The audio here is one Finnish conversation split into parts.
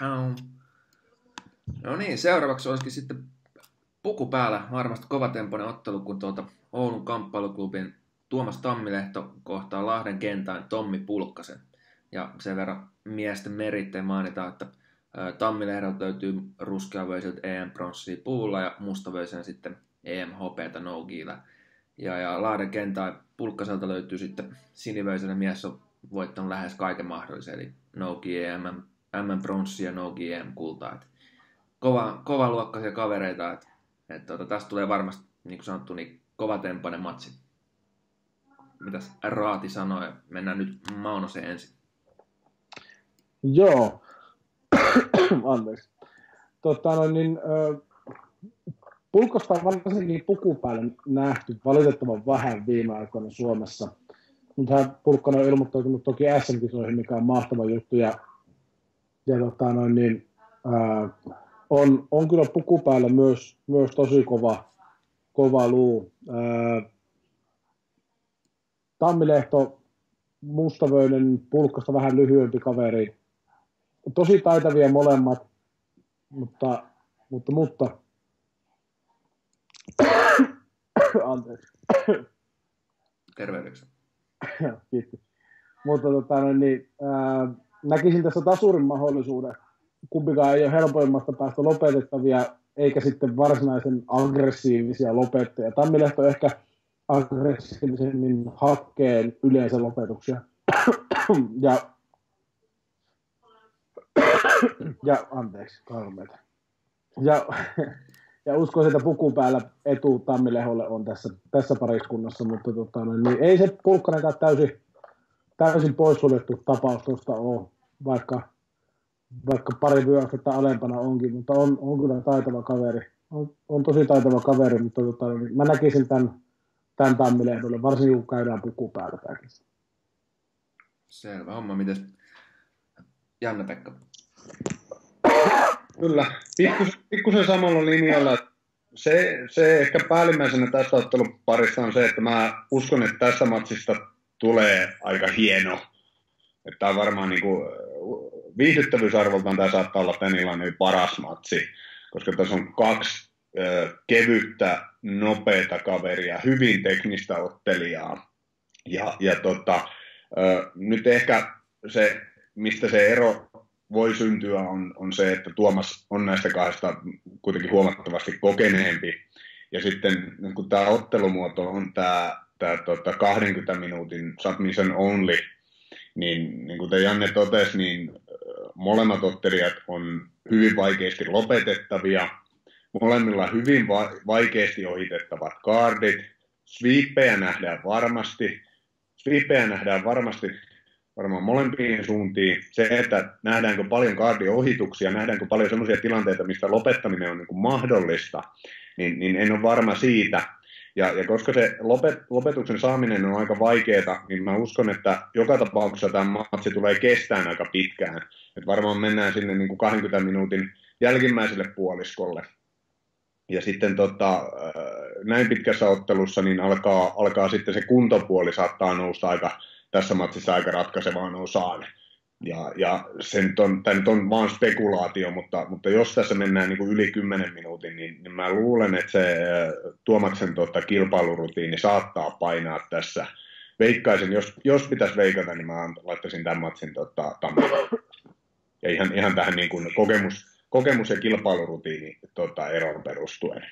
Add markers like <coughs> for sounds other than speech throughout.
pow. No niin, seuraavaksi olisikin sitten puku päällä varmasti kovatempoinen ottelu, kun tuota Oulun kamppailuklubin Tuomas Tammilehto kohtaa Lahden kentään Tommi Pulkkasen. Ja sen verran miesten meritteen mainitaan, että Tammilehdolta löytyy ruskeavöiseltä EM pronssia puulla ja mustavöisen sitten EM hopeata no Ja, ja Lahden kentään Pulkkaselta löytyy sitten sinivöisenä mies on voittanut lähes kaiken mahdollisen, eli no EM, M pronssia ja no EM kultaa. kova, kova luokkaisia kavereita, että et, tuota, tästä tulee varmasti, niin kuin sanottu, niin tempainen matsi. Mitäs Raati sanoi? Mennään nyt Maunoseen ensin. Joo. <coughs> Anteeksi. Tota, no, niin, äh, Pulkosta on varsinkin pukupäälle nähty valitettavan vähän viime aikoina Suomessa. Nythän Pulkkonen on ilmoittautunut toki SM-kisoihin, mikä on mahtava juttu. Ja, ja tota, noin, niin, äh, on, on kyllä pukupäällä myös, myös tosi kova, kova luu. Ää, Tammilehto, Mustavöinen, Pulkkasta vähän lyhyempi kaveri. Tosi taitavia molemmat, mutta, mutta, mutta. <coughs> Anteeksi. Terveydeksi. <coughs> Kiitos. Mutta tota, niin, ää, näkisin tässä tasurin mahdollisuuden kumpikaan ei ole helpoimmasta päästä lopetettavia, eikä sitten varsinaisen aggressiivisia lopettajia. Tammilehto ehkä aggressiivisemmin hakkeen yleensä lopetuksia. <coughs> ja, <coughs> ja anteeksi, kalmeita. Ja, <coughs> ja uskoisin, että puku päällä etu Tammileholle on tässä, tässä pariskunnassa, mutta tota, niin ei se Pulkkanenkaan täysin, täysin poissuljettu tapaus tuosta ole, vaikka vaikka pari vyöhykettä alempana onkin, mutta on, on kyllä taitava kaveri. On, on tosi taitava kaveri, mutta tota, mä näkisin tämän, tämän tammilehdolle, varsinkin kun käydään puku päällä tämäkin. Selvä homma. Mites Janne-Pekka? Kyllä, pikkusen, pikkusen samalla linjalla. Se, se ehkä päällimmäisenä tästä ottelun parissa on se, että mä uskon, että tästä matsista tulee aika hieno. Että tämä varmaan niin kuin, viihdyttävyysarvoltaan tämä saattaa olla tämän illan paras matsi, koska tässä on kaksi ö, kevyttä, nopeita kaveria, hyvin teknistä ottelijaa. Ja, ja tota, ö, nyt ehkä se, mistä se ero voi syntyä, on, on se, että Tuomas on näistä kahdesta kuitenkin huomattavasti kokeneempi. Ja sitten niin kun tämä ottelumuoto on tämä, tämä tota 20 minuutin submission only, niin, niin kuten Janne totesi, niin molemmat ottelijat on hyvin vaikeasti lopetettavia, molemmilla hyvin va- vaikeasti ohitettavat kaardit, sweepejä nähdään varmasti, sweepejä nähdään varmasti varmaan molempiin suuntiin. Se, että nähdäänkö paljon kaardiohituksia, nähdäänkö paljon sellaisia tilanteita, mistä lopettaminen on niin kuin mahdollista, niin, niin en ole varma siitä. Ja, ja koska se lopet, lopetuksen saaminen on aika vaikeaa, niin mä uskon, että joka tapauksessa tämä matsi tulee kestään aika pitkään. Et varmaan mennään sinne niin kuin 20 minuutin jälkimmäiselle puoliskolle. Ja sitten tota, äh, näin pitkässä ottelussa niin alkaa, alkaa sitten se kuntopuoli saattaa nousta aika, tässä matsissa aika ratkaisevaan osaan. Ja, ja se nyt on, tämä nyt on vaan spekulaatio, mutta, mutta jos tässä mennään niin kuin yli 10 minuutin, niin, niin mä luulen, että se Tuomaksen tota, kilpailurutiini saattaa painaa tässä. Veikkaisin, jos, jos pitäisi veikata, niin mä laittaisin tämän matsin tota, Ja ihan, ihan tähän niin kuin kokemus, kokemus- ja kilpailurutiini tota, eron perustuen.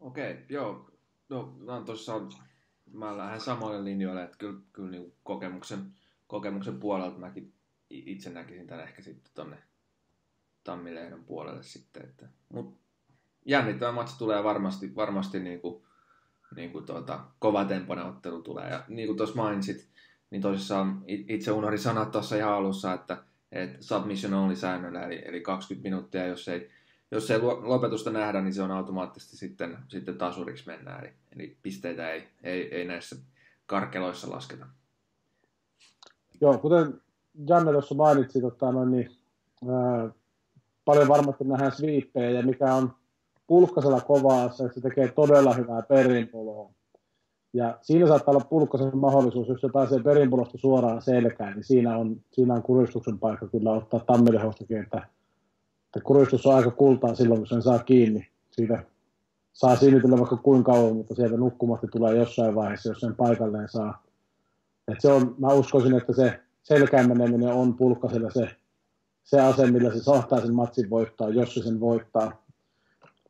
Okei, okay, joo. No, mä tuossa, mä lähden samoille linjoille, että kyllä, kyllä niin kokemuksen, kokemuksen puolelta mäkin itse näkisin tämän ehkä sitten tonne Tammilehdon puolelle sitten. Että, mut jännittävä matsi tulee varmasti, varmasti niin kuin, niin kuin tuota, kova tempoinen ottelu tulee. Ja niin kuin tuossa mainitsit, niin tosissaan itse unohdin sanoa tuossa ihan alussa, että, että submission only säännöllä, eli, eli 20 minuuttia, jos ei, jos ei lopetusta nähdä, niin se on automaattisesti sitten, sitten tasuriksi mennään. Eli, eli pisteitä ei, ei, ei näissä karkeloissa lasketa. Joo, kuten Janne tuossa mainitsi, tota, noin, niin, ää, paljon varmasti nähdään sweepejä, ja mikä on pulkkasella kovaa, että se tekee todella hyvää perinpoloa. Ja siinä saattaa olla pulkkasen mahdollisuus, jos se pääsee perinpulosta suoraan selkään, niin siinä on, siinä on kuristuksen paikka kyllä ottaa tammilehostakin, että, että kuristus on aika kultaa silloin, kun sen saa kiinni. Siitä saa sinnitellä vaikka kuinka kauan, mutta sieltä nukkumasti tulee jossain vaiheessa, jos sen paikalleen saa. Et se on, mä uskoisin, että se selkään meneminen on pulkkasella se, se ase, millä se saattaa sen matsin voittaa, jos se sen voittaa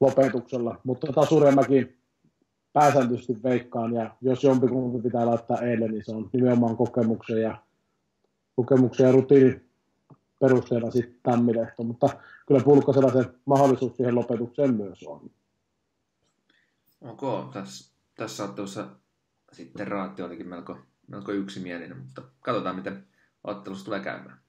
lopetuksella. Mutta tasuria mäkin pääsääntöisesti veikkaan, ja jos jompikumpi pitää laittaa eilen, niin se on nimenomaan kokemuksen ja, kokemuksen ja rutiinin perusteella sitten Tammilehto, mutta kyllä Pulkkasella se mahdollisuus siihen lopetukseen myös on. Okay, tässä, tässä ottelussa sitten raatti olikin melko, melko yksimielinen, mutta katsotaan miten ottelussa tulee käymään.